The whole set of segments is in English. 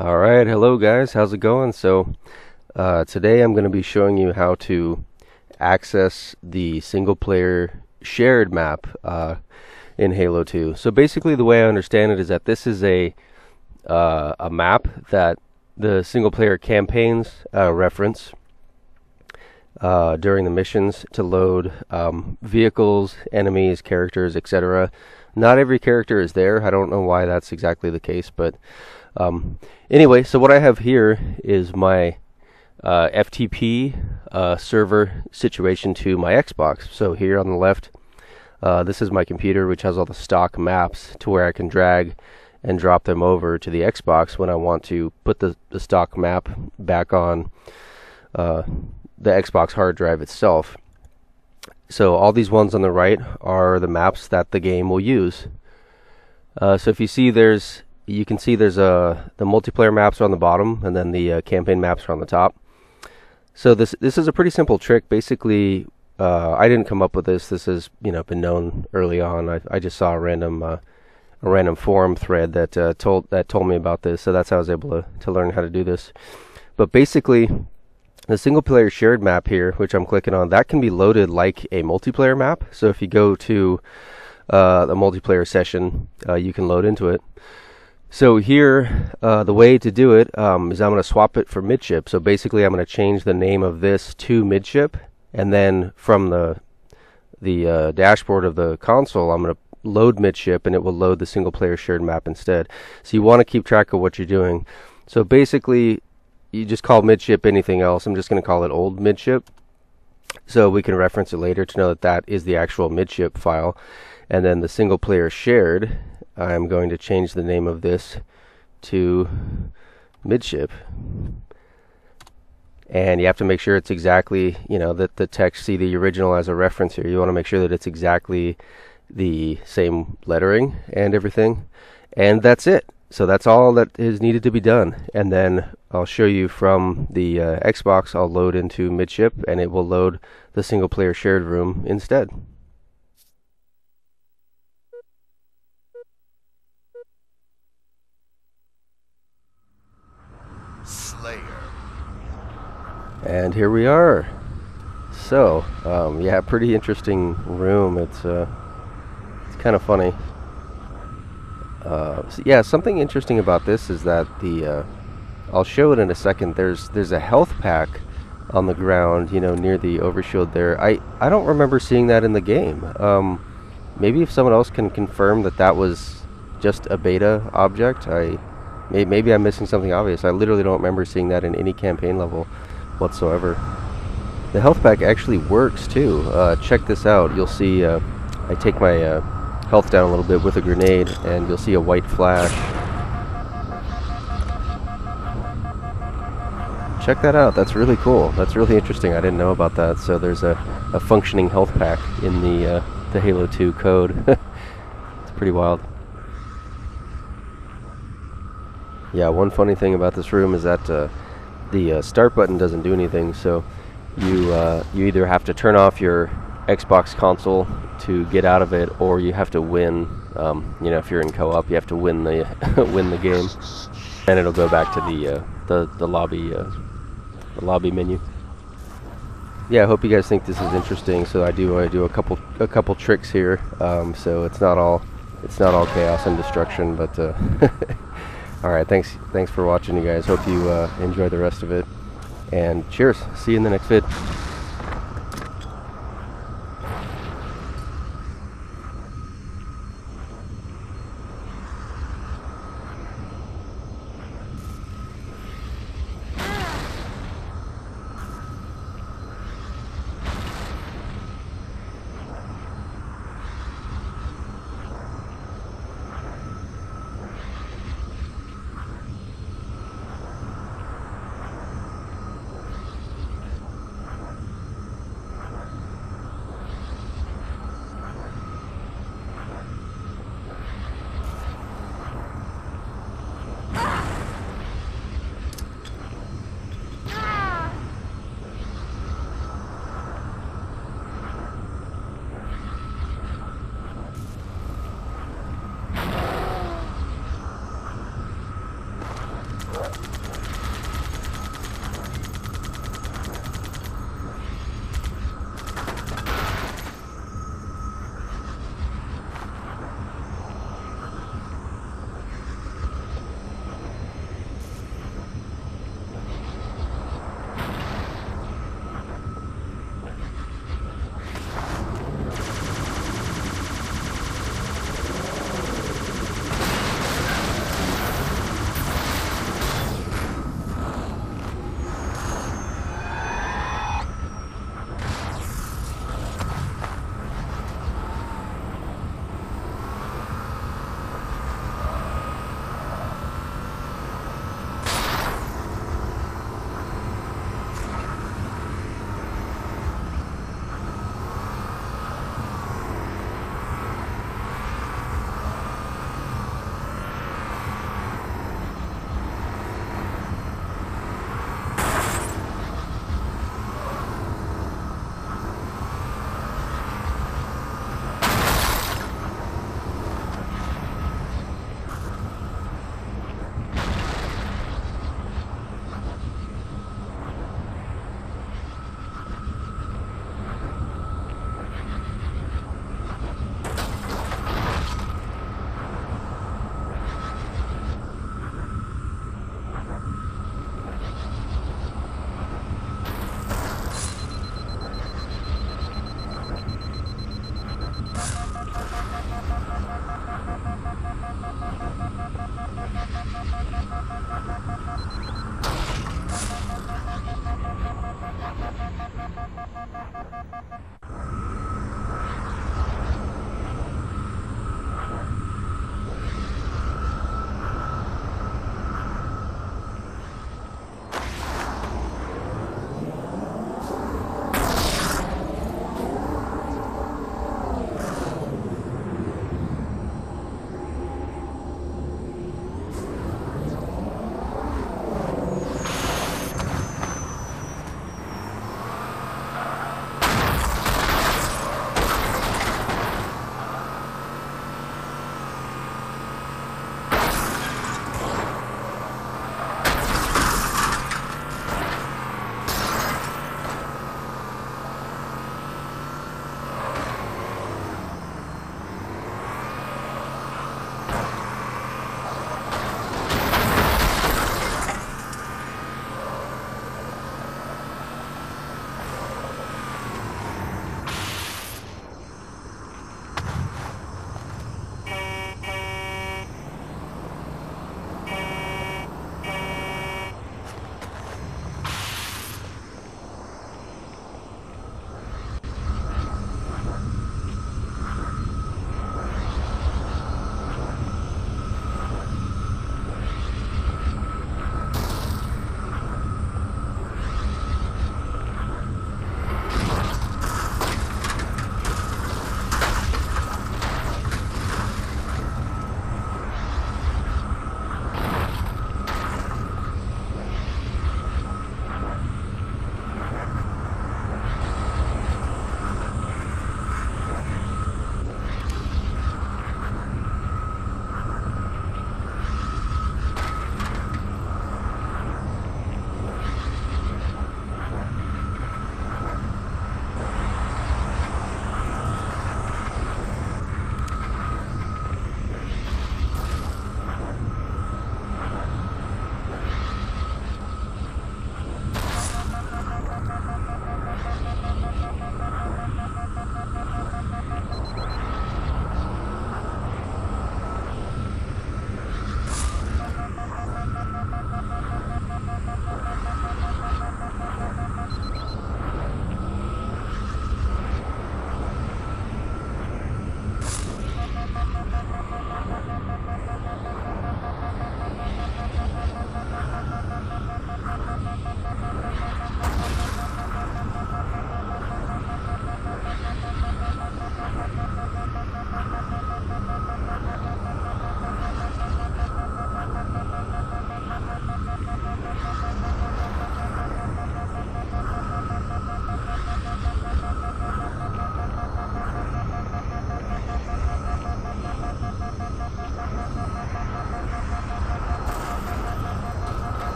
All right, hello guys, how's it going? So, uh, today I'm going to be showing you how to access the single player shared map uh, in Halo 2. So basically, the way I understand it is that this is a uh, a map that the single player campaigns uh, reference uh, during the missions to load um, vehicles, enemies, characters, etc. Not every character is there. I don't know why that's exactly the case, but um, anyway, so what I have here is my uh, FTP uh, server situation to my Xbox. So here on the left, uh, this is my computer, which has all the stock maps to where I can drag and drop them over to the Xbox when I want to put the, the stock map back on uh, the Xbox hard drive itself. So all these ones on the right are the maps that the game will use. Uh, so if you see there's, you can see there's a, uh, the multiplayer maps are on the bottom and then the uh, campaign maps are on the top. So this this is a pretty simple trick. Basically, uh, I didn't come up with this. This has you know been known early on. I, I just saw a random uh, a random forum thread that uh, told that told me about this. So that's how I was able to to learn how to do this. But basically, the single player shared map here, which I'm clicking on, that can be loaded like a multiplayer map. So if you go to uh, the multiplayer session, you can load into it. So here, uh, the way to do it um, is I'm going to swap it for midship. So basically, I'm going to change the name of this to midship, and then from the the uh, dashboard of the console, I'm going to load midship, and it will load the single player shared map instead. So you want to keep track of what you're doing. So basically, you just call midship anything else. I'm just going to call it old midship. So we can reference it later to know that that is the actual midship file. And then the single player shared, I'm going to change the name of this to midship. And you have to make sure it's exactly, you know, that the text, see the original as a reference here. You want to make sure that it's exactly the same lettering and everything. And that's it. So that's all that is needed to be done. And then I'll show you from the uh, Xbox, I'll load into midship and it will load the single player shared room instead. Slayer. And here we are. So, um, yeah, pretty interesting room. It's uh, it's kind of funny. Uh, so yeah, something interesting about this is that the uh, I'll show it in a second. There's there's a health pack on the ground, you know, near the overshield there. I I don't remember seeing that in the game. Um, maybe if someone else can confirm that that was just a beta object, I may, maybe I'm missing something obvious. I literally don't remember seeing that in any campaign level whatsoever. The health pack actually works too. Uh, check this out. You'll see. Uh, I take my uh, health down a little bit with a grenade and you'll see a white flash. Check that out, that's really cool. That's really interesting, I didn't know about that. So there's a, a functioning health pack in the, uh, the Halo 2 code. it's pretty wild. Yeah, one funny thing about this room is that uh, the uh, start button doesn't do anything, so you uh, you either have to turn off your Xbox console to get out of it, or you have to win. Um, you know, if you're in co-op, you have to win the win the game, and it'll go back to the uh, the the lobby uh, the lobby menu. Yeah, I hope you guys think this is interesting. So I do I do a couple a couple tricks here. Um, so it's not all it's not all chaos and destruction, but uh, all right. Thanks thanks for watching, you guys. Hope you uh, enjoy the rest of it, and cheers. See you in the next vid.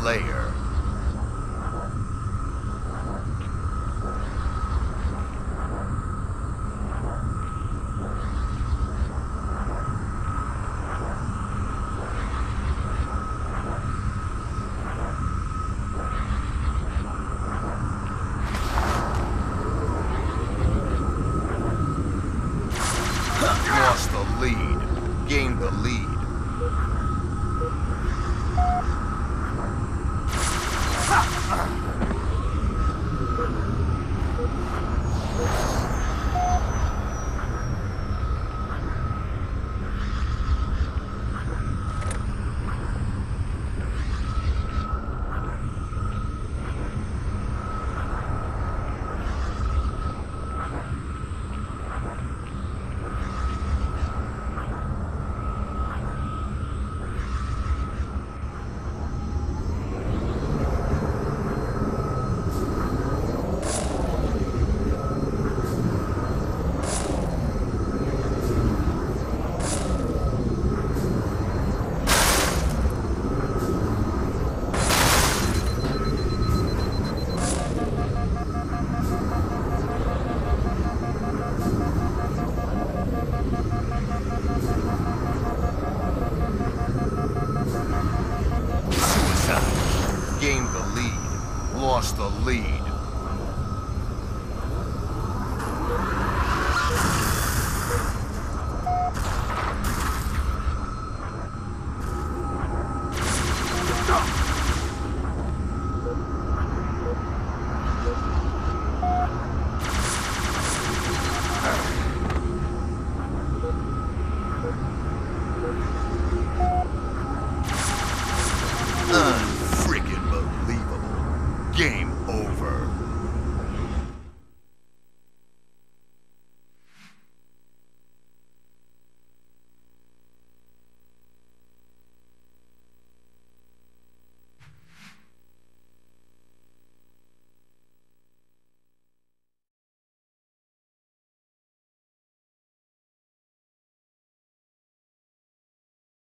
Player. Lost the lead. Gained the lead. Game over.